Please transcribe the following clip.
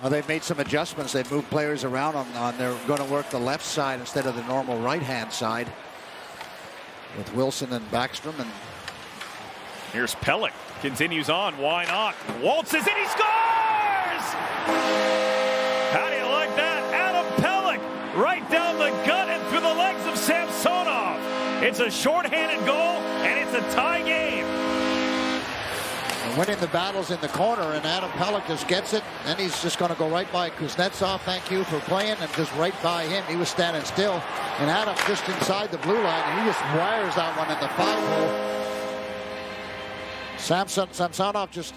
Well, they've made some adjustments. They've moved players around on, on they're going to work the left side instead of the normal right-hand side with Wilson and Backstrom. And here's Pelech. Continues on. Why not? Waltzes and he scores! How do you like that? Adam Pelech right down the gut and through the legs of Samsonov. It's a shorthanded goal and it's a tie game winning the battles in the corner, and Adam just gets it. and he's just going to go right by Kuznetsov. Thank you for playing, and just right by him. He was standing still, and Adam just inside the blue line, and he just wires that one in the foul hole. Samson Samsonov just